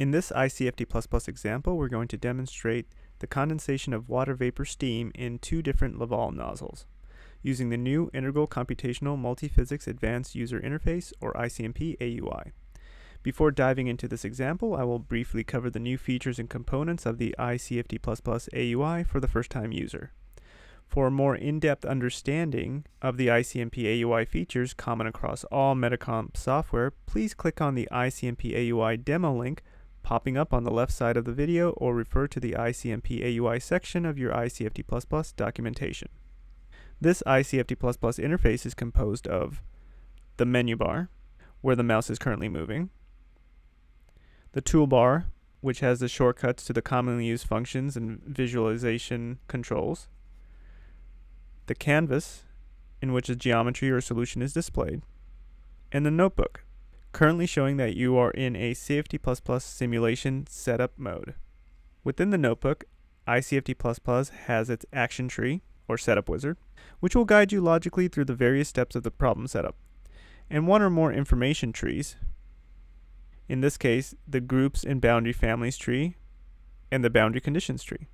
In this ICFD++ example, we're going to demonstrate the condensation of water vapor steam in two different Laval nozzles using the new Integral Computational Multiphysics Advanced User Interface, or ICMP AUI. Before diving into this example, I will briefly cover the new features and components of the ICFD++ AUI for the first-time user. For a more in-depth understanding of the ICMP AUI features common across all Metacomp software, please click on the ICMP AUI demo link popping up on the left side of the video or refer to the ICMP AUI section of your ICFD++ documentation. This ICFD++ interface is composed of the menu bar, where the mouse is currently moving, the toolbar, which has the shortcuts to the commonly used functions and visualization controls, the canvas, in which a geometry or solution is displayed, and the notebook, currently showing that you are in a CFD++ simulation setup mode. Within the notebook, ICFD++ has its action tree, or setup wizard, which will guide you logically through the various steps of the problem setup, and one or more information trees, in this case, the groups and boundary families tree, and the boundary conditions tree.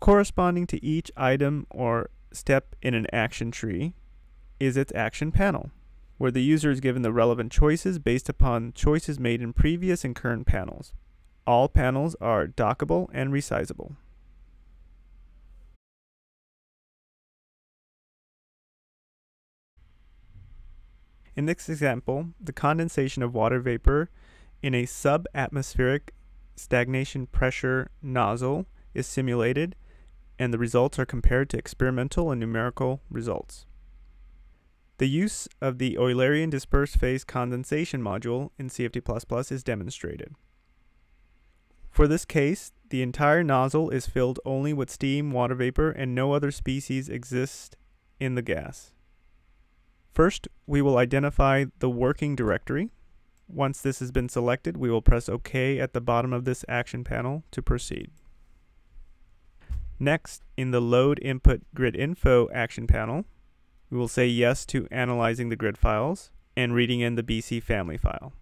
Corresponding to each item or step in an action tree is its action panel, where the user is given the relevant choices based upon choices made in previous and current panels. All panels are dockable and resizable. In this example, the condensation of water vapor in a subatmospheric stagnation pressure nozzle is simulated and the results are compared to experimental and numerical results. The use of the Eulerian dispersed phase condensation module in CFD++ is demonstrated. For this case, the entire nozzle is filled only with steam, water vapor, and no other species exist in the gas. First, we will identify the working directory. Once this has been selected, we will press OK at the bottom of this action panel to proceed. Next, in the Load Input Grid Info action panel, we will say yes to analyzing the grid files and reading in the BC family file.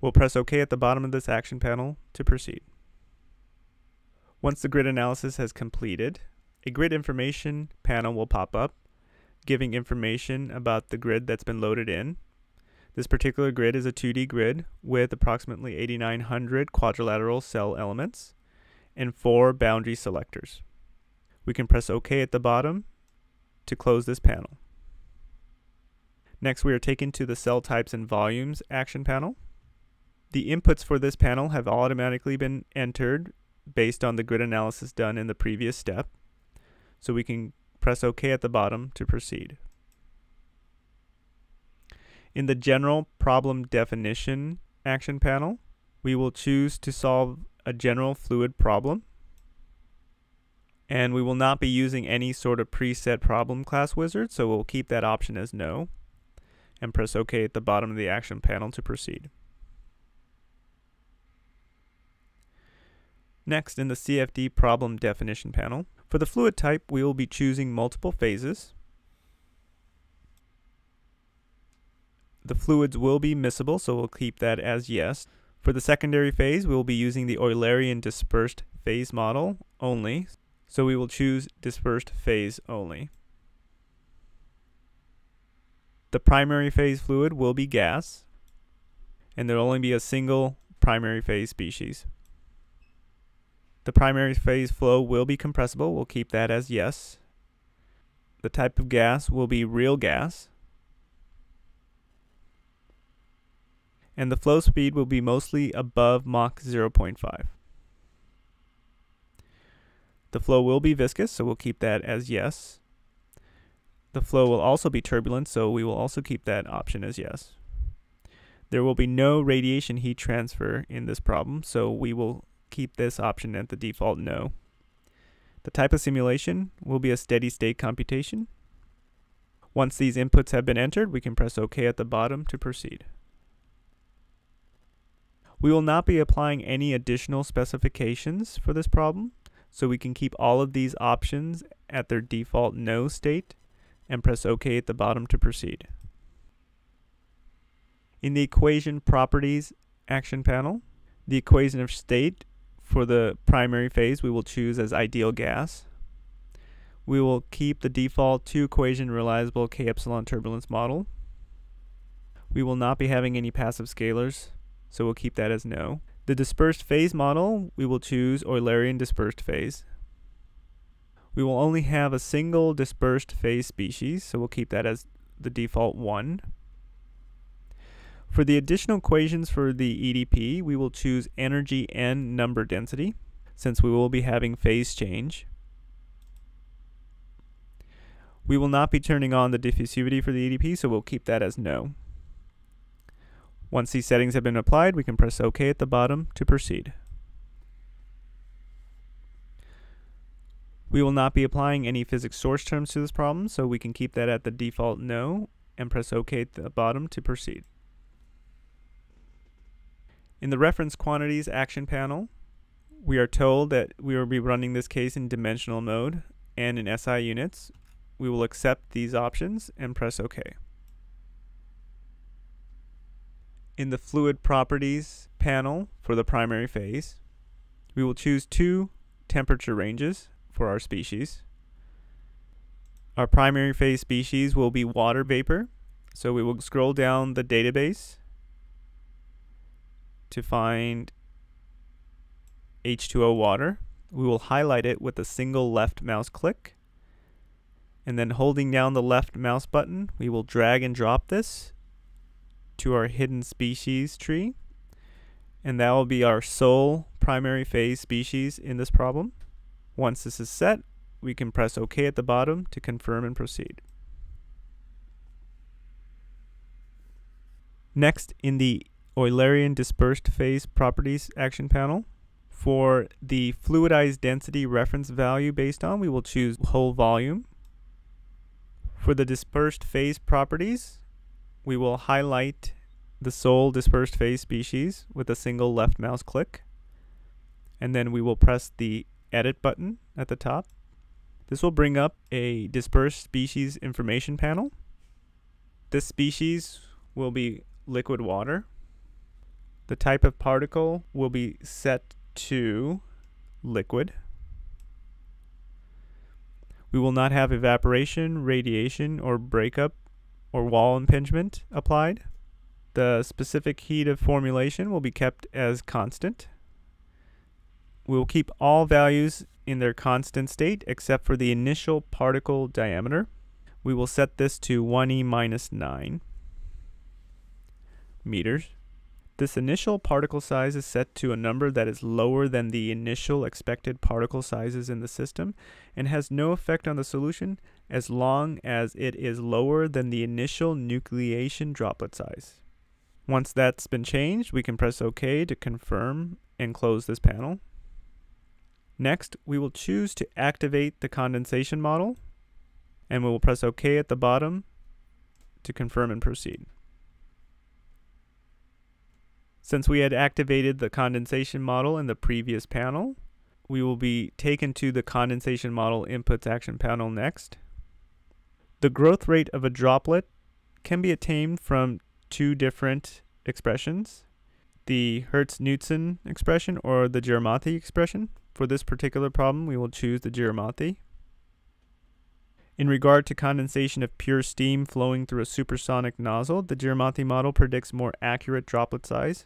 We'll press OK at the bottom of this action panel to proceed. Once the grid analysis has completed, a grid information panel will pop up giving information about the grid that's been loaded in. This particular grid is a 2D grid with approximately 8,900 quadrilateral cell elements and four boundary selectors. We can press OK at the bottom to close this panel. Next, we are taken to the Cell Types and Volumes action panel. The inputs for this panel have automatically been entered based on the grid analysis done in the previous step. So we can press OK at the bottom to proceed. In the General Problem Definition action panel, we will choose to solve a general fluid problem and we will not be using any sort of preset problem class wizard, so we'll keep that option as no, and press OK at the bottom of the action panel to proceed. Next, in the CFD problem definition panel, for the fluid type, we will be choosing multiple phases. The fluids will be miscible, so we'll keep that as yes. For the secondary phase, we will be using the Eulerian dispersed phase model only, so we will choose dispersed phase only. The primary phase fluid will be gas, and there will only be a single primary phase species. The primary phase flow will be compressible. We'll keep that as yes. The type of gas will be real gas. And the flow speed will be mostly above Mach 0.5. The flow will be viscous, so we'll keep that as yes. The flow will also be turbulent, so we will also keep that option as yes. There will be no radiation heat transfer in this problem, so we will keep this option at the default no. The type of simulation will be a steady state computation. Once these inputs have been entered, we can press OK at the bottom to proceed. We will not be applying any additional specifications for this problem, so we can keep all of these options at their default no state and press OK at the bottom to proceed. In the equation properties action panel, The equation of state for the primary phase we will choose as ideal gas. We will keep the default two equation realizable K epsilon turbulence model. We will not be having any passive scalars, so we'll keep that as no. The dispersed phase model, we will choose Eulerian dispersed phase. We will only have a single dispersed phase species, so we'll keep that as the default 1. For the additional equations for the EDP, we will choose energy and number density, since we will be having phase change. We will not be turning on the diffusivity for the EDP, so we'll keep that as no. Once these settings have been applied, we can press OK at the bottom to proceed. We will not be applying any physics source terms to this problem, so we can keep that at the default no and press OK at the bottom to proceed. In the reference quantities action panel, we are told that we will be running this case in dimensional mode and in SI units. We will accept these options and press OK. In the fluid properties panel for the primary phase, we will choose two temperature ranges for our species. Our primary phase species will be water vapor, so we will scroll down the database to find H2O water. We will highlight it with a single left mouse click. And then holding down the left mouse button, we will drag and drop this to our hidden species tree. And that will be our sole primary phase species in this problem. Once this is set, we can press OK at the bottom to confirm and proceed. Next, in the Eulerian dispersed phase properties action panel, for the fluidized density reference value based on, we will choose whole volume. For the dispersed phase properties, we will highlight the sole dispersed phase species with a single left mouse click. And then we will press the edit button at the top. This will bring up a dispersed species information panel. This species will be liquid water. The type of particle will be set to liquid. We will not have evaporation, radiation, or breakup or wall impingement applied. The specific heat of formulation will be kept as constant. We will keep all values in their constant state except for the initial particle diameter. We will set this to 1e minus 9 meters. This initial particle size is set to a number that is lower than the initial expected particle sizes in the system and has no effect on the solution as long as it is lower than the initial nucleation droplet size. Once that's been changed, we can press OK to confirm and close this panel. Next, we will choose to activate the condensation model and we will press OK at the bottom to confirm and proceed. Since we had activated the condensation model in the previous panel, we will be taken to the condensation model inputs action panel next. The growth rate of a droplet can be attained from two different expressions, the Hertz-Knudsen expression or the Gyarmathy expression. For this particular problem, we will choose the Gyarmathy. In regard to condensation of pure steam flowing through a supersonic nozzle, the Gyarmathy model predicts more accurate droplet size.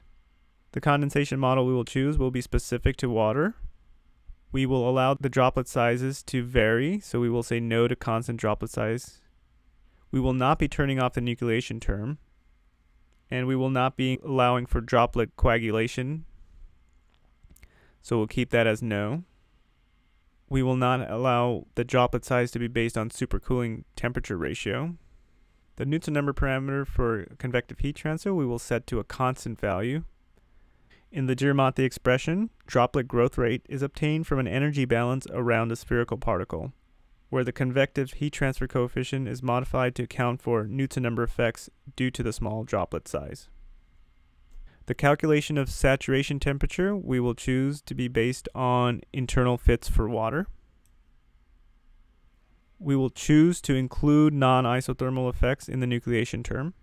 The condensation model we will choose will be specific to water. We will allow the droplet sizes to vary, so we will say no to constant droplet size. We will not be turning off the nucleation term, and we will not be allowing for droplet coagulation, so we'll keep that as no. We will not allow the droplet size to be based on supercooling temperature ratio. The Knudsen number parameter for convective heat transfer we will set to a constant value. In the Gyarmathy expression, droplet growth rate is obtained from an energy balance around a spherical particle, where the convective heat transfer coefficient is modified to account for Knudsen number effects due to the small droplet size. The calculation of saturation temperature we will choose to be based on internal fits for water. We will choose to include non-isothermal effects in the nucleation term.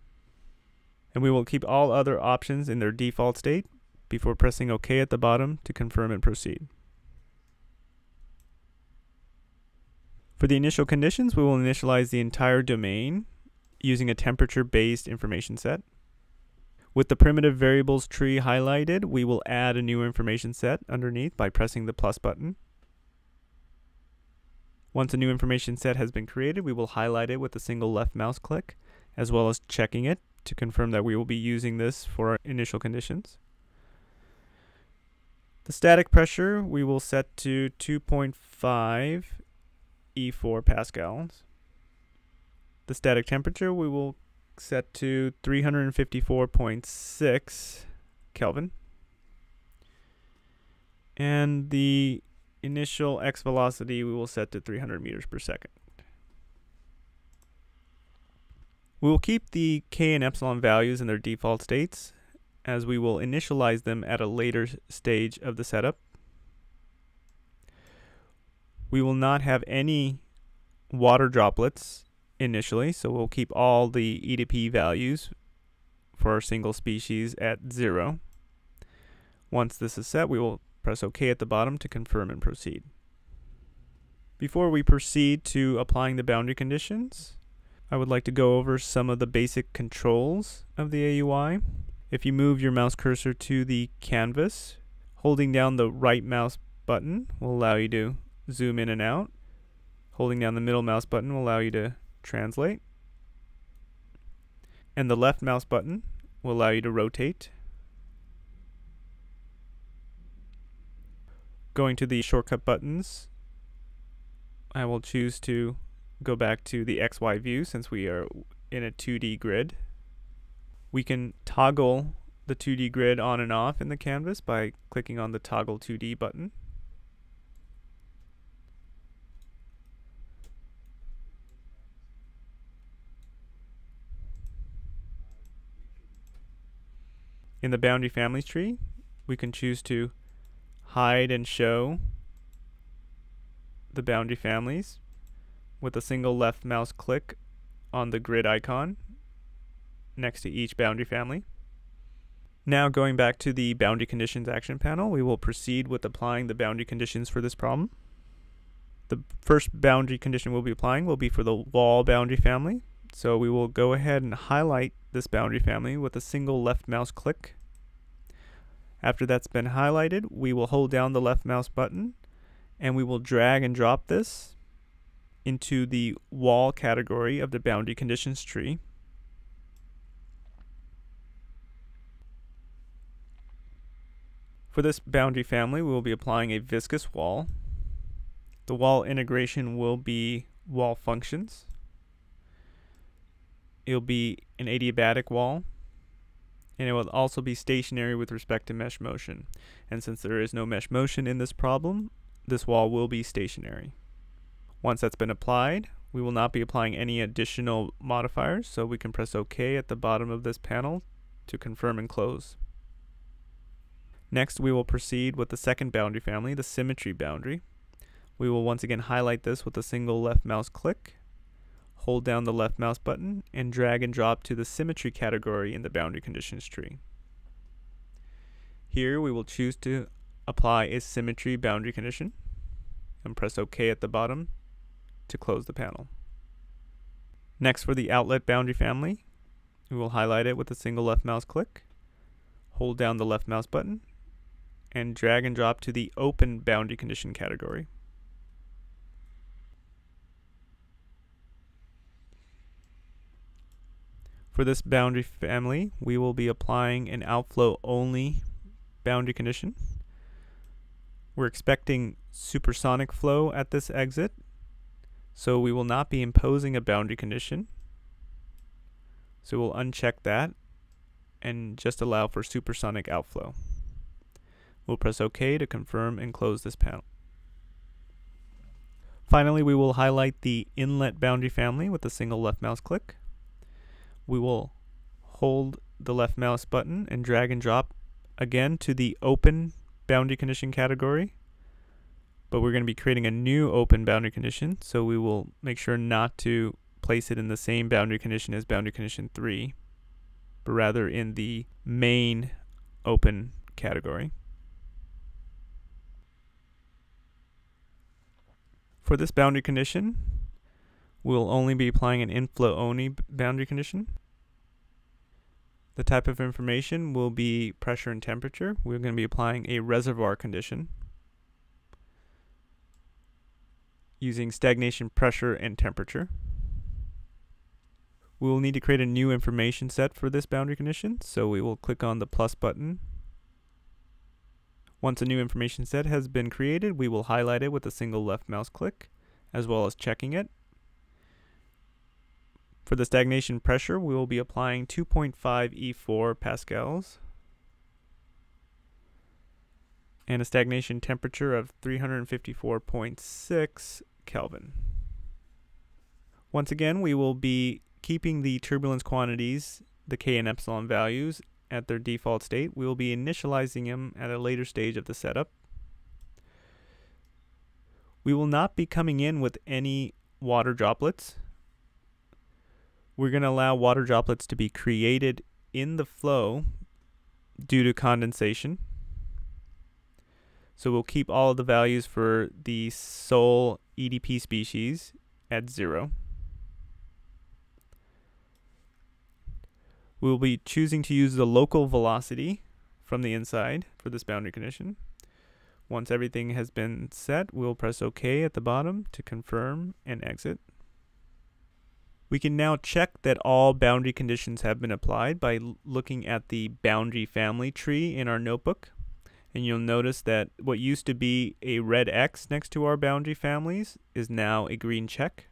And we will keep all other options in their default state before pressing OK at the bottom to confirm and proceed. For the initial conditions, we will initialize the entire domain using a temperature-based information set. With the primitive variables tree highlighted, we will add a new information set underneath by pressing the plus button. Once a new information set has been created, we will highlight it with a single left mouse click, as well as checking it to confirm that we will be using this for our initial conditions. The static pressure we will set to 2.5 E4 pascals. The static temperature we will set to 354.6 Kelvin. And the initial x velocity we will set to 300 meters per second. We will keep the k and epsilon values in their default states as we will initialize them at a later stage of the setup. We will not have any water droplets initially, so we'll keep all the E to P values for our single species at zero. Once this is set, we will press OK at the bottom to confirm and proceed. Before we proceed to applying the boundary conditions, I would like to go over some of the basic controls of the AUI. If you move your mouse cursor to the canvas, holding down the right mouse button will allow you to zoom in and out. Holding down the middle mouse button will allow you to translate. And the left mouse button will allow you to rotate. Going to the shortcut buttons, I will choose to go back to the XY view since we are in a 2D grid. We can toggle the 2D grid on and off in the canvas by clicking on the toggle 2D button. In the boundary families tree, we can choose to hide and show the boundary families with a single left mouse click on the grid icon next to each boundary family. Now going back to the boundary conditions action panel, we will proceed with applying the boundary conditions for this problem. The first boundary condition we'll be applying will be for the wall boundary family. So we will go ahead and highlight this boundary family with a single left mouse click. After that's been highlighted, we will hold down the left mouse button and we will drag and drop this into the wall category of the boundary conditions tree. For this boundary family, we will be applying a viscous wall. The wall integration will be wall functions. It'll be an adiabatic wall, and it will also be stationary with respect to mesh motion. And since there is no mesh motion in this problem, this wall will be stationary. Once that's been applied, we will not be applying any additional modifiers, so we can press OK at the bottom of this panel to confirm and close. Next, we will proceed with the second boundary family, the symmetry boundary. We will once again highlight this with a single left mouse click, hold down the left mouse button, and drag and drop to the symmetry category in the boundary conditions tree. Here we will choose to apply a symmetry boundary condition and press OK at the bottom to close the panel. Next for the outlet boundary family, we will highlight it with a single left mouse click, hold down the left mouse button, and drag and drop to the open boundary condition category. For this boundary family, we will be applying an outflow only boundary condition. We're expecting supersonic flow at this exit so we will not be imposing a boundary condition. So we'll uncheck that and just allow for supersonic outflow. We'll press OK to confirm and close this panel. Finally, we will highlight the inlet boundary family with a single left mouse click. We will hold the left mouse button and drag and drop again to the open boundary condition category but we're going to be creating a new open boundary condition, so we will make sure not to place it in the same boundary condition as boundary condition 3, but rather in the main open category. For this boundary condition, we'll only be applying an inflow only boundary condition. The type of information will be pressure and temperature. We're going to be applying a reservoir condition using stagnation pressure and temperature. We will need to create a new information set for this boundary condition, so we will click on the plus button once a new information set has been created, we will highlight it with a single left mouse click, as well as checking it. For the stagnation pressure, we will be applying 2.5 E4 pascals and a stagnation temperature of 354.6 Kelvin. Once again, we will be keeping the turbulence quantities, the K and epsilon values, at their default state. We will be initializing them at a later stage of the setup. We will not be coming in with any water droplets. We're going to allow water droplets to be created in the flow due to condensation. So we'll keep all of the values for the sole EDP species at zero. We will be choosing to use the local velocity from the inside for this boundary condition. Once everything has been set, we'll press OK at the bottom to confirm and exit. We can now check that all boundary conditions have been applied by looking at the boundary family tree in our notebook. And you'll notice that what used to be a red X next to our boundary families is now a green check,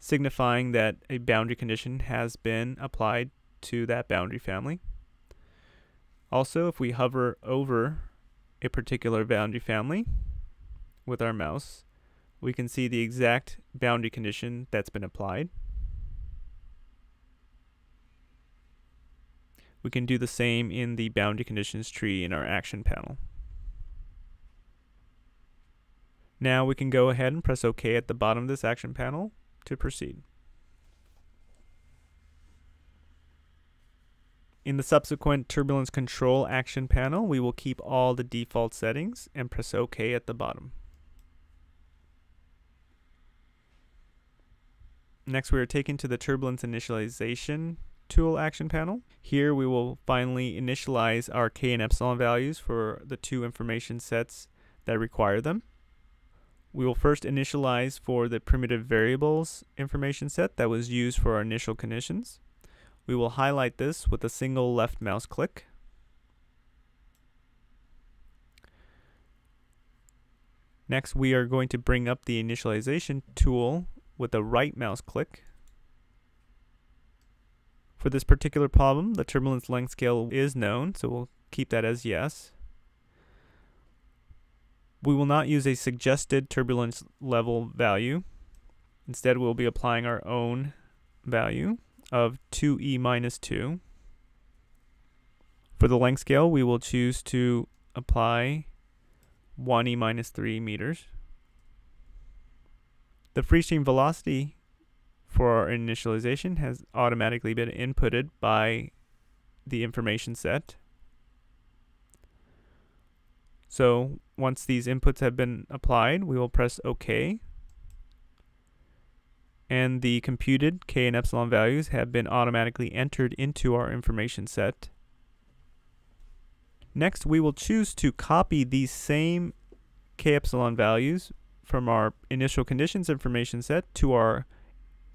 signifying that a boundary condition has been applied to that boundary family. Also, if we hover over a particular boundary family with our mouse, we can see the exact boundary condition that's been applied. We can do the same in the boundary conditions tree in our action panel. Now we can go ahead and press OK at the bottom of this action panel to proceed. In the subsequent turbulence control action panel, we will keep all the default settings and press OK at the bottom. Next, we are taken to the turbulence initialization tool action panel. Here we will finally initialize our K and epsilon values for the two information sets that require them. We will first initialize for the primitive variables information set that was used for our initial conditions. We will highlight this with a single left mouse click. Next, we are going to bring up the initialization tool with a right mouse click. For this particular problem, the turbulence length scale is known, so we'll keep that as yes. We will not use a suggested turbulence level value. Instead, we'll be applying our own value of 2e minus 2. For the length scale, we will choose to apply 1e minus 3 meters. The free stream velocity for our initialization has automatically been inputted by the information set. So once these inputs have been applied, we will press OK and the computed k and epsilon values have been automatically entered into our information set. Next, we will choose to copy these same k epsilon values from our initial conditions information set to our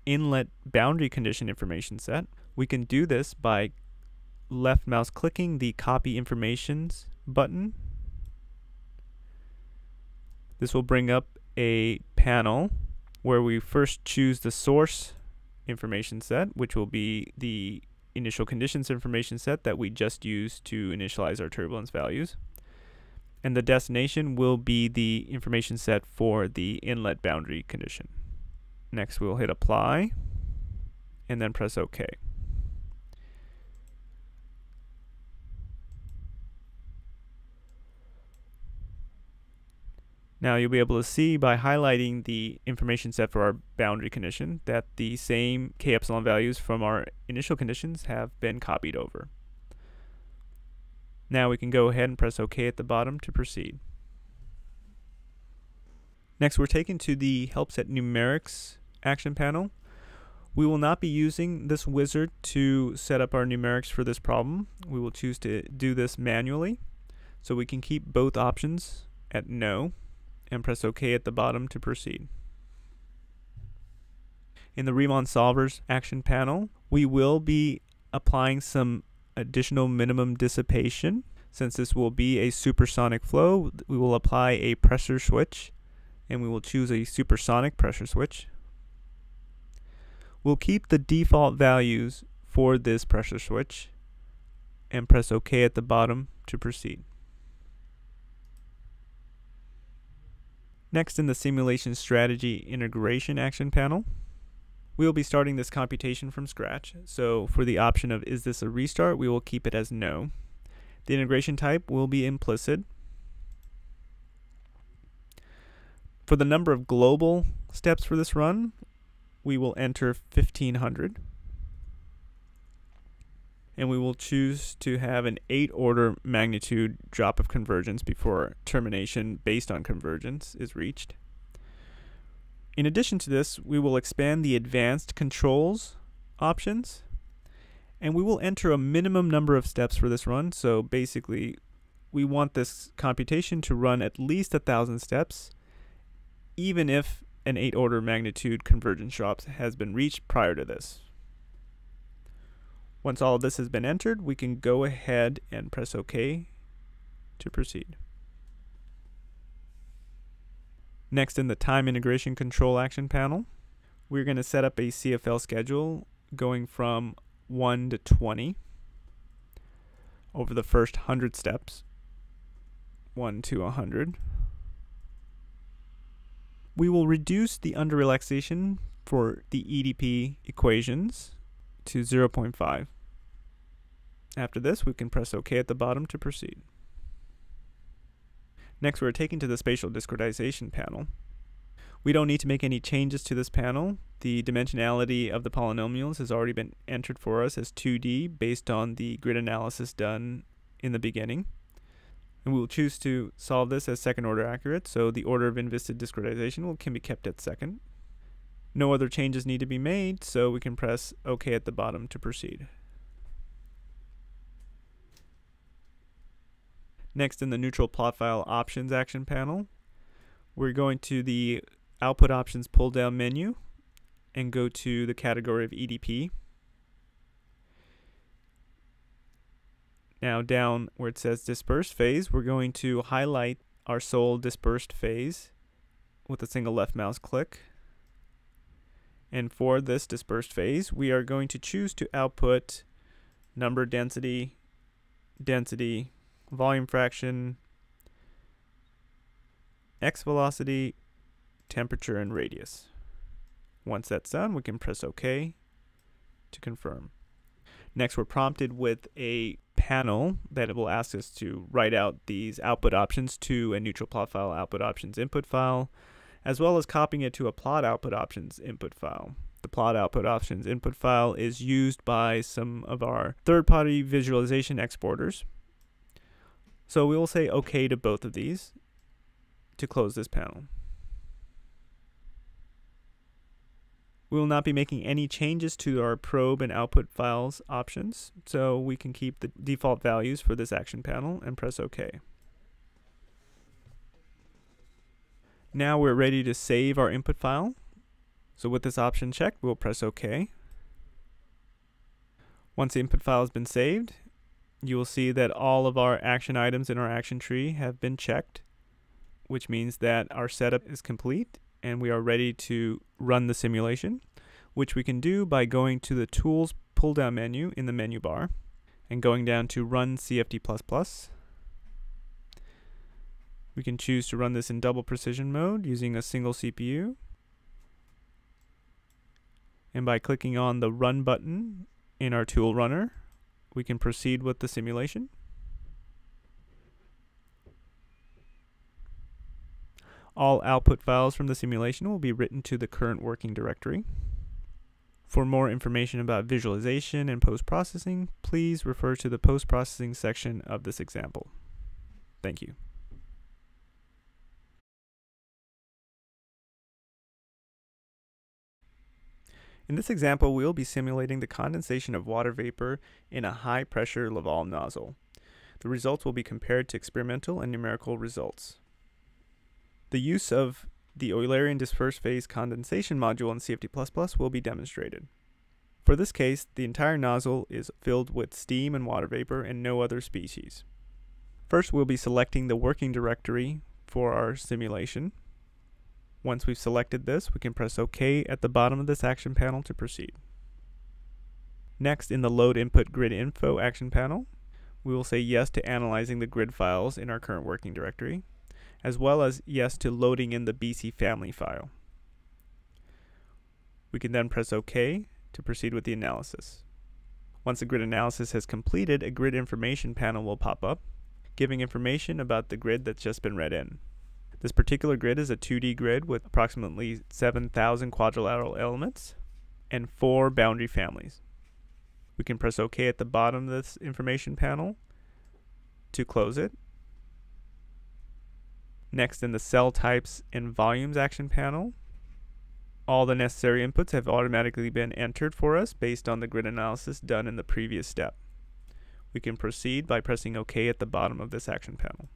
inlet boundary condition information set. We can do this by left mouse clicking the copy informations button. This will bring up a panel where we first choose the source information set, which will be the initial conditions information set that we just used to initialize our turbulence values. And the destination will be the information set for the inlet boundary condition. Next, we'll hit apply and then press OK. Now you'll be able to see by highlighting the information set for our boundary condition that the same k epsilon values from our initial conditions have been copied over. Now we can go ahead and press OK at the bottom to proceed. Next, we're taken to the Help Set Numerics action panel. We will not be using this wizard to set up our numerics for this problem. We will choose to do this manually. So we can keep both options at no and press OK at the bottom to proceed. In the Riemann Solvers action panel, we will be applying some additional minimum dissipation. Since this will be a supersonic flow, we will apply a pressure switch and we will choose a supersonic pressure switch. We'll keep the default values for this pressure switch and press OK at the bottom to proceed. Next in the simulation strategy integration action panel, we will be starting this computation from scratch. So for the option of is this a restart, we will keep it as no. The integration type will be implicit. For the number of global steps for this run, we will enter 1500 and we will choose to have an 8 order magnitude drop of convergence before termination based on convergence is reached. In addition to this, we will expand the advanced controls options and we will enter a minimum number of steps for this run. So basically, we want this computation to run at least a thousand steps, even if an 8 order magnitude convergence drop has been reached prior to this. Once all of this has been entered, we can go ahead and press OK to proceed. Next in the time integration control action panel, we're going to set up a CFL schedule going from 1 to 20 over the first 100 steps, 1 to 100. We will reduce the under relaxation for the EDP equations to 0.5. After this, we can press OK at the bottom to proceed. Next, we're taken to the spatial discretization panel. We don't need to make any changes to this panel. The dimensionality of the polynomials has already been entered for us as 2D based on the grid analysis done in the beginning. And we will choose to solve this as second order accurate, so the order of inviscid discretization will, can be kept at second. No other changes need to be made, so we can press OK at the bottom to proceed. Next in the neutral plot file options action panel, we're going to the output options pull down menu and go to the category of EDP. Now down where it says dispersed phase, we're going to highlight our sole dispersed phase with a single left mouse click. And for this dispersed phase, we are going to choose to output number density, density, volume fraction, x velocity, temperature, and radius. Once that's done, we can press OK to confirm. Next, we're prompted with a panel that it will ask us to write out these output options to a neutral plot file output options input file, as well as copying it to a plot output options input file. The plot output options input file is used by some of our third-party visualization exporters so we will say OK to both of these to close this panel. We will not be making any changes to our probe and output files options, so we can keep the default values for this action panel and press OK. Now we're ready to save our input file. So with this option checked, we'll press OK. Once the input file has been saved, you will see that all of our action items in our action tree have been checked, which means that our setup is complete and we are ready to run the simulation, which we can do by going to the Tools pull-down menu in the menu bar and going down to Run CFD++. We can choose to run this in double precision mode using a single CPU. And by clicking on the Run button in our tool runner, we can proceed with the simulation. All output files from the simulation will be written to the current working directory. For more information about visualization and post-processing, please refer to the post-processing section of this example. Thank you. In this example, we will be simulating the condensation of water vapor in a high-pressure Laval nozzle. The results will be compared to experimental and numerical results. The use of the Eulerian dispersed phase condensation module in CFD++ will be demonstrated. For this case, the entire nozzle is filled with steam and water vapor and no other species. First, we'll be selecting the working directory for our simulation. Once we've selected this, we can press OK at the bottom of this action panel to proceed. Next, in the Load Input Grid Info action panel, we will say yes to analyzing the grid files in our current working directory, as well as yes to loading in the BC family file. We can then press OK to proceed with the analysis. Once the grid analysis has completed, a grid information panel will pop up, giving information about the grid that's just been read in. This particular grid is a 2D grid with approximately 7,000 quadrilateral elements and four boundary families. We can press OK at the bottom of this information panel to close it. Next in the cell types and volumes action panel, all the necessary inputs have automatically been entered for us based on the grid analysis done in the previous step. We can proceed by pressing OK at the bottom of this action panel.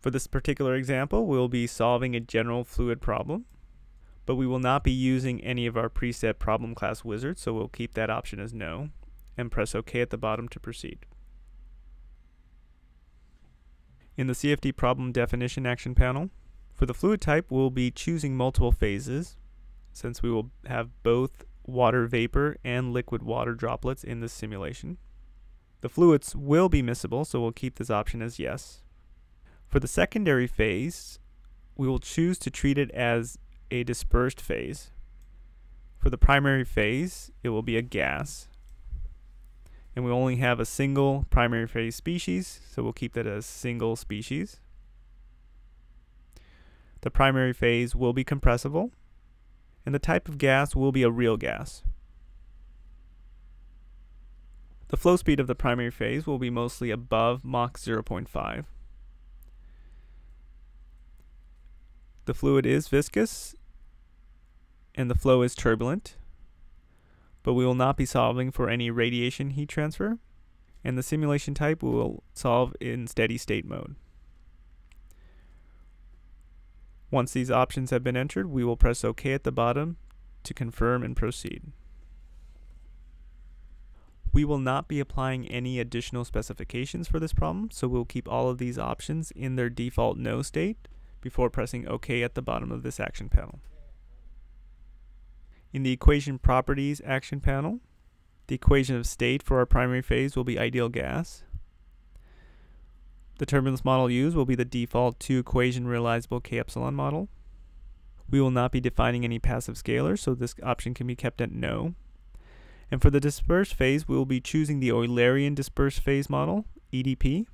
For this particular example, we'll be solving a general fluid problem, but we will not be using any of our preset problem class wizards, so we'll keep that option as no, and press OK at the bottom to proceed. In the CFD problem definition action panel, for the fluid type, we'll be choosing multiple phases, since we will have both water vapor and liquid water droplets in this simulation. The fluids will be miscible, so we'll keep this option as yes. For the secondary phase, we will choose to treat it as a dispersed phase. For the primary phase, it will be a gas. And we only have a single primary phase species, so we'll keep that as single species. The primary phase will be compressible, and the type of gas will be a real gas. The flow speed of the primary phase will be mostly above Mach 0.5. The fluid is viscous and the flow is turbulent, but we will not be solving for any radiation heat transfer, and the simulation type we will solve in steady state mode. Once these options have been entered, we will press OK at the bottom to confirm and proceed. We will not be applying any additional specifications for this problem, so we'll keep all of these options in their default no state before pressing OK at the bottom of this action panel. In the equation properties action panel, the equation of state for our primary phase will be ideal gas. The turbulence model used will be the default two equation realizable K epsilon model. We will not be defining any passive scalars, so this option can be kept at no. And for the dispersed phase, we will be choosing the Eulerian dispersed phase model, EDP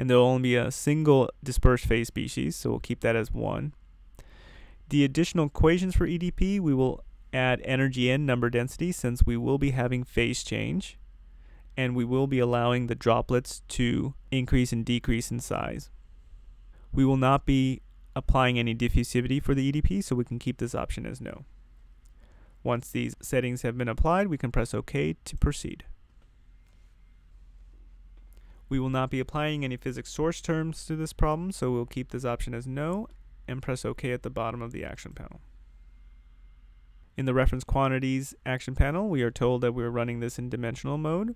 and there will only be a single dispersed phase species, so we'll keep that as 1. The additional equations for EDP, we will add energy and number density since we will be having phase change, and we will be allowing the droplets to increase and decrease in size. We will not be applying any diffusivity for the EDP, so we can keep this option as no. Once these settings have been applied, we can press OK to proceed. We will not be applying any physics source terms to this problem, so we'll keep this option as no and press OK at the bottom of the action panel. In the reference quantities action panel, we are told that we're running this in dimensional mode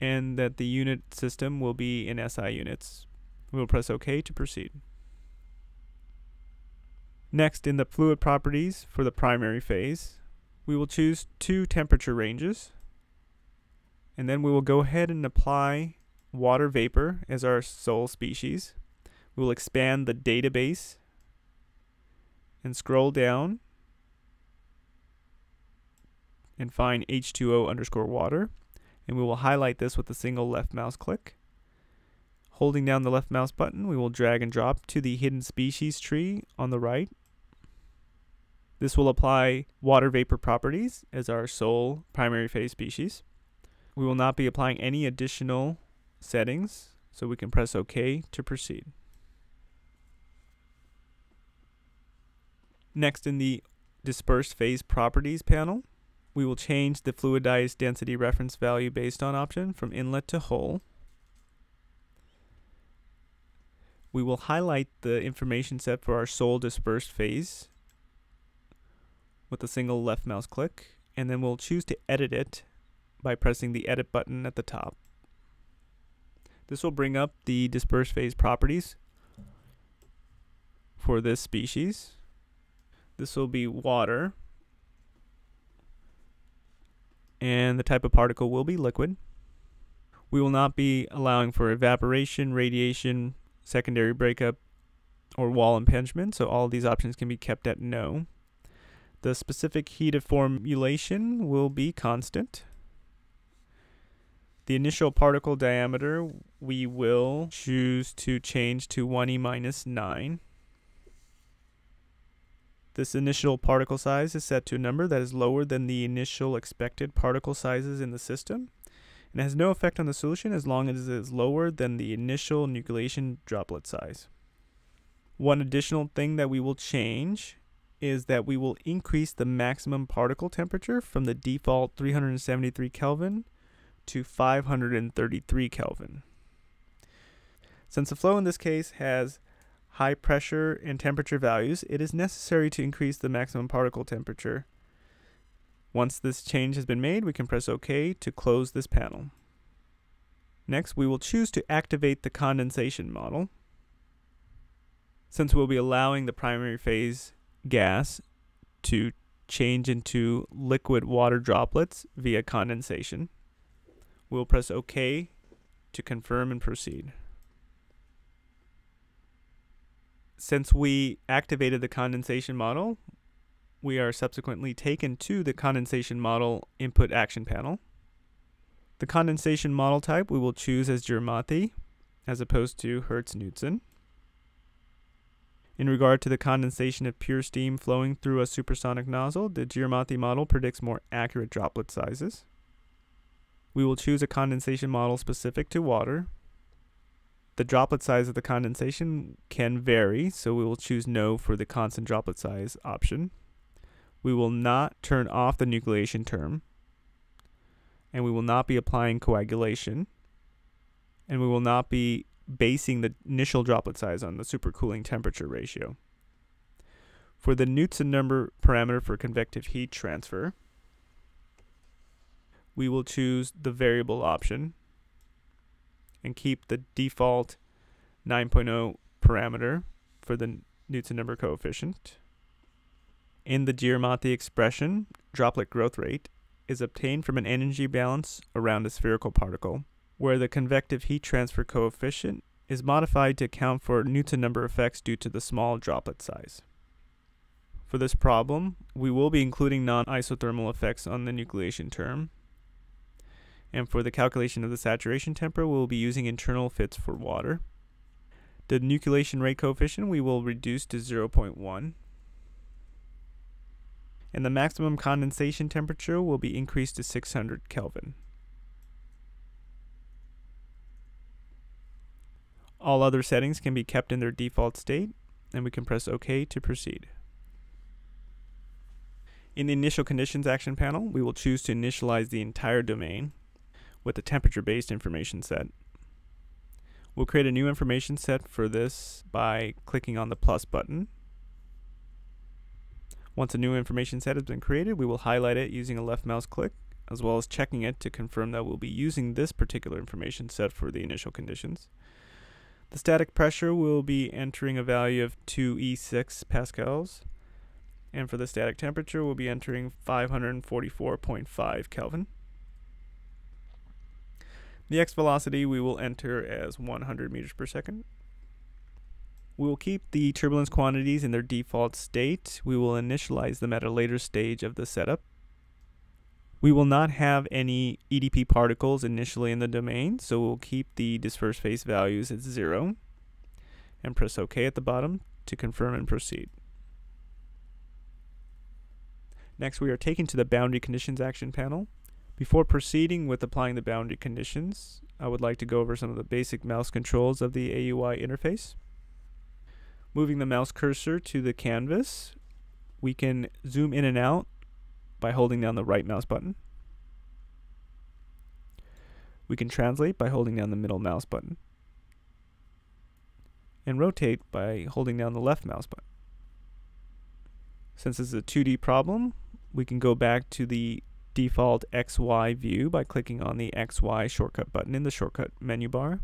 and that the unit system will be in SI units. We will press OK to proceed. Next, in the fluid properties for the primary phase, we will choose two temperature ranges, and then we will go ahead and apply water vapor as our sole species. We will expand the database and scroll down and find H2O underscore water. And we will highlight this with a single left mouse click. Holding down the left mouse button, we will drag and drop to the hidden species tree on the right This will apply water vapor properties as our sole primary phase species. We will not be applying any additional settings, so we can press OK to proceed. Next in the dispersed phase properties panel, we will change the fluidized density reference value based on option from inlet to hole. We will highlight the information set for our sole dispersed phase with a single left mouse click, and then we'll choose to edit it by pressing the edit button at the top. This will bring up the dispersed phase properties for this species. This will be water. And the type of particle will be liquid. We will not be allowing for evaporation, radiation, secondary breakup, or wall impingement, so all these options can be kept at no. The specific heat of formulation will be constant. The initial particle diameter we will choose to change to 1e minus 9. This initial particle size is set to a number that is lower than the initial expected particle sizes in the system and has no effect on the solution as long as it is lower than the initial nucleation droplet size. One additional thing that we will change is that we will increase the maximum particle temperature from the default 373 Kelvin to 533 Kelvin. Since the flow in this case has high pressure and temperature values, it is necessary to increase the maximum particle temperature. Once this change has been made, we can press OK to close this panel. Next, we will choose to activate the condensation model. Since we'll be allowing the primary phase gas to change into liquid water droplets via condensation. We'll press OK to confirm and proceed. Since we activated the condensation model, we are subsequently taken to the condensation model input action panel. The condensation model type we will choose as Gyarmathy as opposed to Hertz-Knudsen. In regard to the condensation of pure steam flowing through a supersonic nozzle, the Gyarmathy model predicts more accurate droplet sizes. We will choose a condensation model specific to water. The droplet size of the condensation can vary, so we will choose no for the constant droplet size option. We will not turn off the nucleation term, and we will not be applying coagulation, and we will not be basing the initial droplet size on the supercooling temperature ratio. For the Knudsen number parameter for convective heat transfer, we will choose the variable option and keep the default 9.0 parameter for the Knudsen number coefficient. In the Gyarmathy expression, droplet growth rate is obtained from an energy balance around a spherical particle where the convective heat transfer coefficient is modified to account for Knudsen number effects due to the small droplet size. For this problem, we will be including non-isothermal effects on the nucleation term. And for the calculation of the saturation temperature, we will be using internal fits for water. The nucleation rate coefficient we will reduce to 0.1. And the maximum condensation temperature will be increased to 600 Kelvin. All other settings can be kept in their default state, and we can press OK to proceed. In the Initial Conditions action panel, we will choose to initialize the entire domain with the temperature-based information set. We'll create a new information set for this by clicking on the plus button. Once a new information set has been created, we will highlight it using a left mouse click, as well as checking it to confirm that we'll be using this particular information set for the initial conditions. The static pressure will be entering a value of 2E6 pascals. And for the static temperature, we'll be entering 544.5 Kelvin. The x velocity we will enter as 100 meters per second. We will keep the turbulence quantities in their default state. We will initialize them at a later stage of the setup. We will not have any EDP particles initially in the domain, so we'll keep the dispersed phase values at zero and press OK at the bottom to confirm and proceed. Next, we are taken to the Boundary Conditions Action panel. Before proceeding with applying the boundary conditions, I would like to go over some of the basic mouse controls of the AUI interface. Moving the mouse cursor to the canvas, we can zoom in and out by holding down the right mouse button. We can translate by holding down the middle mouse button. And rotate by holding down the left mouse button. Since this is a 2D problem, we can go back to the default XY view by clicking on the XY shortcut button in the shortcut menu bar.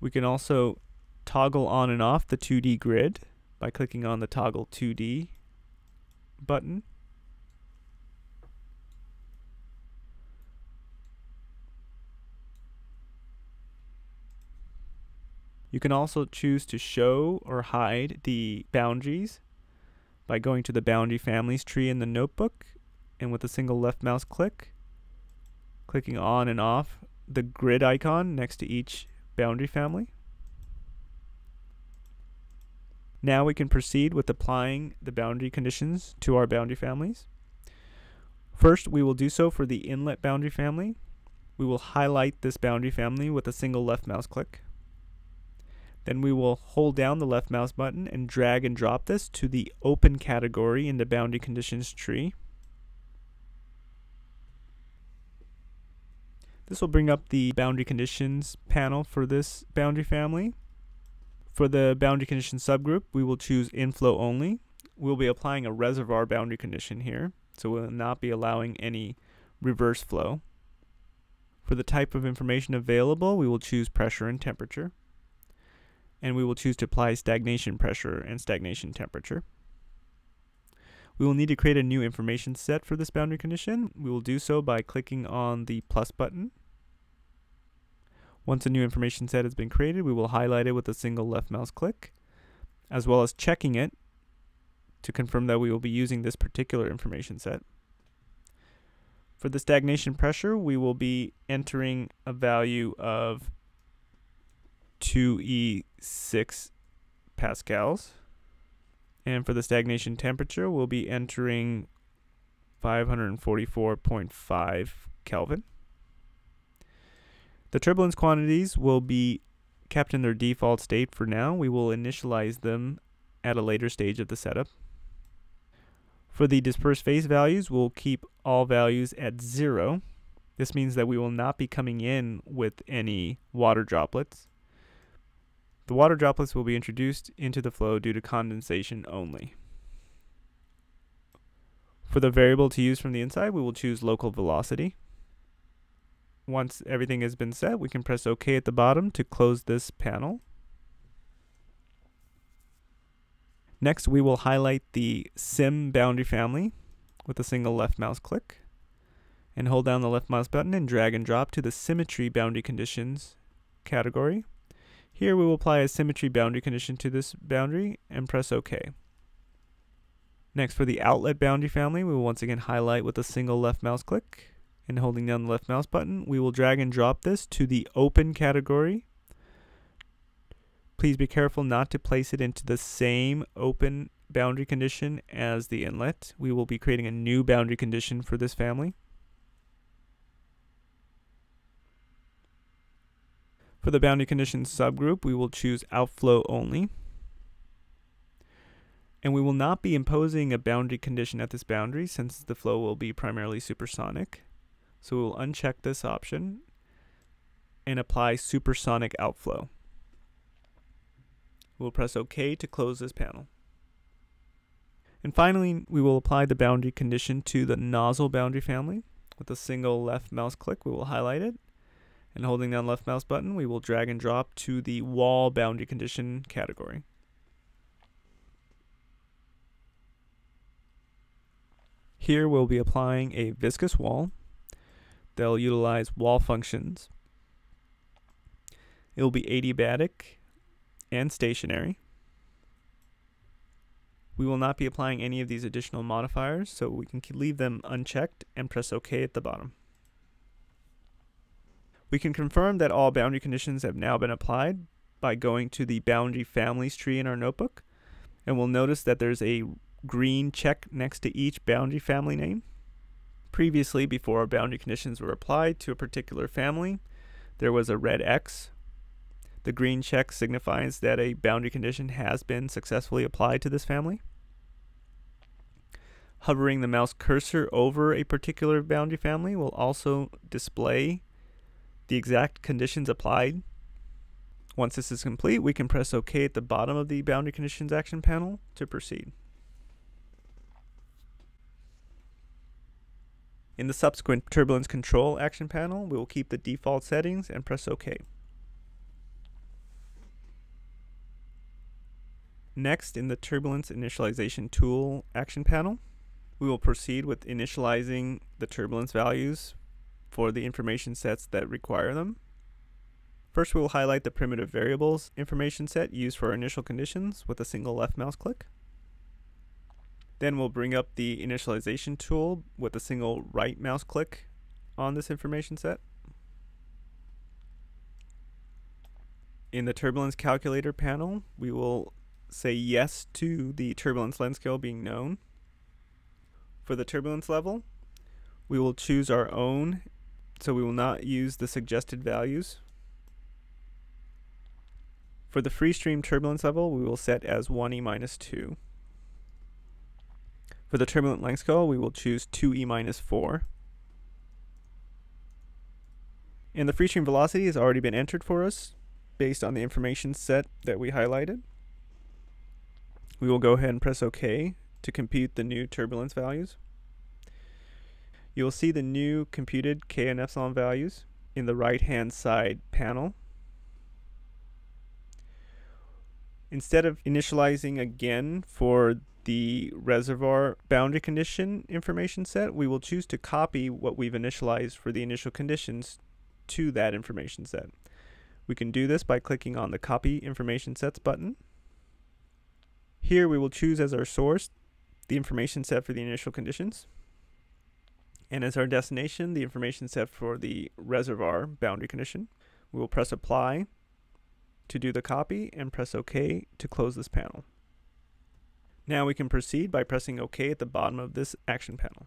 We can also toggle on and off the 2D grid by clicking on the toggle 2D button. You can also choose to show or hide the boundaries by going to the boundary families tree in the notebook and with a single left mouse click, clicking on and off the grid icon next to each boundary family. Now we can proceed with applying the boundary conditions to our boundary families. First, we will do so for the inlet boundary family. We will highlight this boundary family with a single left mouse click. Then we will hold down the left mouse button and drag and drop this to the open category in the boundary conditions tree. This will bring up the boundary conditions panel for this boundary family. For the boundary condition subgroup, we will choose inflow only. We'll be applying a reservoir boundary condition here, so we'll not be allowing any reverse flow. For the type of information available, we will choose pressure and temperature. And we will choose to apply stagnation pressure and stagnation temperature. We will need to create a new information set for this boundary condition. We will do so by clicking on the plus button once a new information set has been created, we will highlight it with a single left mouse click, as well as checking it to confirm that we will be using this particular information set. For the stagnation pressure, we will be entering a value of 2E6 pascals. And for the stagnation temperature, we'll be entering 544.5 Kelvin. The turbulence quantities will be kept in their default state for now. We will initialize them at a later stage of the setup. For the dispersed phase values, we'll keep all values at zero. This means that we will not be coming in with any water droplets. The water droplets will be introduced into the flow due to condensation only. For the variable to use from the inside, we will choose local velocity. Once everything has been set, we can press OK at the bottom to close this panel. Next, we will highlight the sim boundary family with a single left mouse click and hold down the left mouse button and drag and drop to the symmetry boundary conditions category. Here we will apply a symmetry boundary condition to this boundary and press OK. Next for the outlet boundary family, we will once again highlight with a single left mouse click and holding down the left mouse button, we will drag and drop this to the open category. Please be careful not to place it into the same open boundary condition as the inlet. We will be creating a new boundary condition for this family. For the boundary condition subgroup, we will choose outflow only. And we will not be imposing a boundary condition at this boundary since the flow will be primarily supersonic. So we'll uncheck this option and apply supersonic outflow. We'll press OK to close this panel. And finally, we will apply the boundary condition to the nozzle boundary family. With a single left mouse click, we will highlight it. And holding down left mouse button, we will drag and drop to the wall boundary condition category. Here we'll be applying a viscous wall They'll utilize wall functions. It will be adiabatic and stationary. We will not be applying any of these additional modifiers, so we can leave them unchecked and press OK at the bottom. We can confirm that all boundary conditions have now been applied by going to the boundary families tree in our notebook And we'll notice that there's a green check next to each boundary family name. Previously, before boundary conditions were applied to a particular family, there was a red X. The green check signifies that a boundary condition has been successfully applied to this family. Hovering the mouse cursor over a particular boundary family will also display the exact conditions applied. Once this is complete, we can press OK at the bottom of the boundary conditions action panel to proceed. In the subsequent turbulence control action panel, we will keep the default settings and press OK. Next, in the turbulence initialization tool action panel, we will proceed with initializing the turbulence values for the information sets that require them. First, we will highlight the primitive variables information set used for initial conditions with a single left mouse click. Then we'll bring up the initialization tool with a single right mouse click on this information set. In the turbulence calculator panel, we will say yes to the turbulence length scale being known. For the turbulence level, we will choose our own, so we will not use the suggested values. For the free stream turbulence level, we will set as 1e minus 2. For the turbulent length scale, we will choose 2e minus 4. And the free stream velocity has already been entered for us based on the information set that we highlighted. We will go ahead and press OK to compute the new turbulence values. You will see the new computed K and epsilon values in the right hand side panel. Instead of initializing again for the reservoir boundary condition information set, we will choose to copy what we've initialized for the initial conditions to that information set. We can do this by clicking on the Copy Information Sets button. Here we will choose as our source the information set for the initial conditions. And as our destination, the information set for the reservoir boundary condition. We will press apply to do the copy and press OK to close this panel. Now we can proceed by pressing OK at the bottom of this action panel.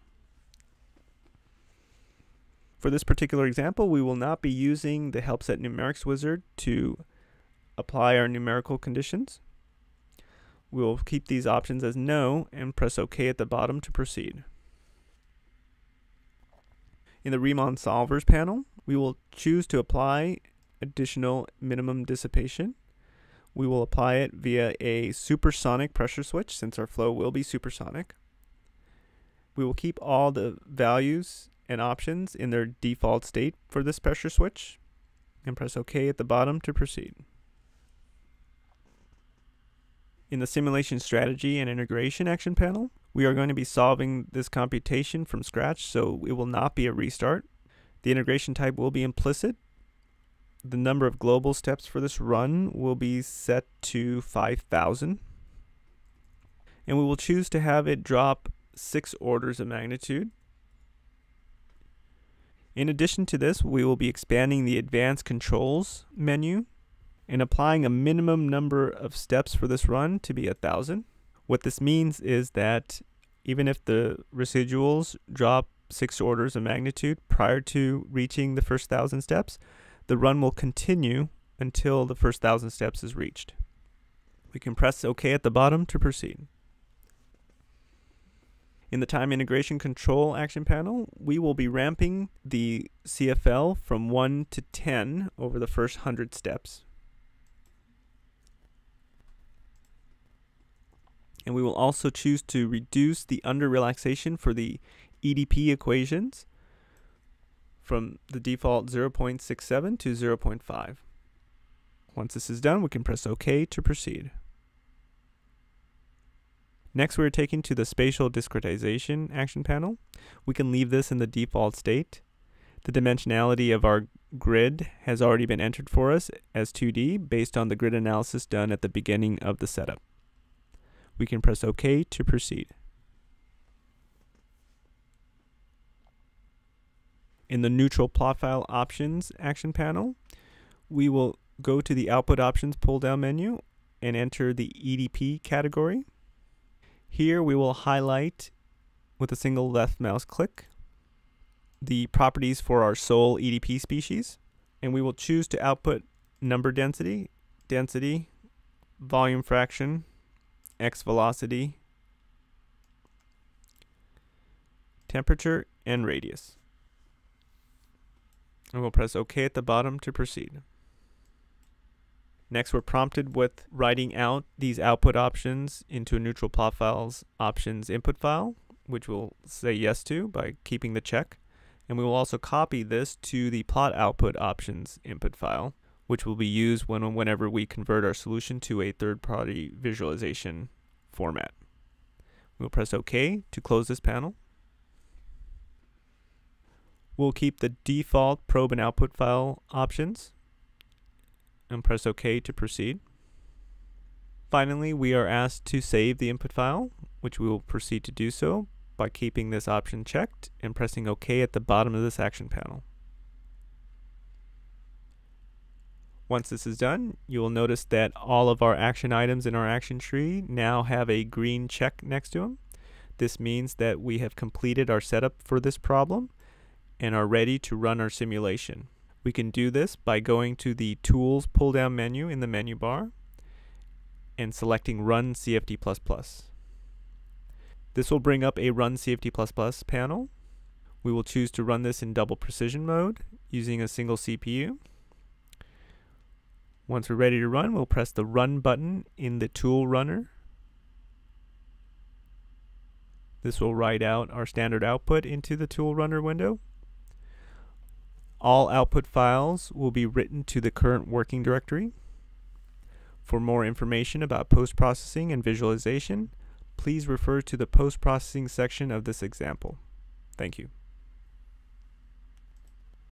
For this particular example, we will not be using the help set numerics wizard to apply our numerical conditions. We will keep these options as no and press OK at the bottom to proceed. In the Riemann solvers panel, we will choose to apply additional minimum dissipation. We will apply it via a supersonic pressure switch since our flow will be supersonic. We will keep all the values and options in their default state for this pressure switch and press OK at the bottom to proceed. In the simulation strategy and integration action panel, we are going to be solving this computation from scratch, so it will not be a restart. The integration type will be implicit. The number of global steps for this run will be set to 5,000. And we will choose to have it drop six orders of magnitude. In addition to this, we will be expanding the advanced controls menu and applying a minimum number of steps for this run to be a thousand. What this means is that even if the residuals drop six orders of magnitude prior to reaching the first thousand steps, the run will continue until the first thousand steps is reached. We can press OK at the bottom to proceed. In the time integration control action panel, we will be ramping the CFL from 1 to 10 over the first 100 steps. And we will also choose to reduce the under relaxation for the EDP equations from the default 0.67 to 0.5. Once this is done, we can press OK to proceed. Next, we're taken to the spatial discretization action panel. We can leave this in the default state. The dimensionality of our grid has already been entered for us as 2D based on the grid analysis done at the beginning of the setup we can press OK to proceed. In the neutral plot file options action panel, we will go to the output options pull down menu and enter the EDP category. Here we will highlight with a single left mouse click the properties for our sole EDP species and we will choose to output number density, density, volume fraction, x velocity, temperature, and radius. And we'll press OK at the bottom to proceed. Next, we're prompted with writing out these output options into a neutral plot files options input file, which we'll say yes to by keeping the check. And we will also copy this to the plot output options input file, which will be used when, whenever we convert our solution to a third-party visualization format. We'll press OK to close this panel. We'll keep the default probe and output file options and press OK to proceed. Finally, we are asked to save the input file, which we will proceed to do so by keeping this option checked and pressing OK at the bottom of this action panel. Once this is done, you will notice that all of our action items in our action tree now have a green check next to them. This means that we have completed our setup for this problem and are ready to run our simulation. We can do this by going to the Tools pull-down menu in the menu bar and selecting Run CFD++. This will bring up a Run CFD++ panel. We will choose to run this in double precision mode using a single CPU. Once we're ready to run, we'll press the Run button in the Tool Runner. This will write out our standard output into the Tool Runner window. All output files will be written to the current working directory. For more information about post-processing and visualization, please refer to the post-processing section of this example. Thank you.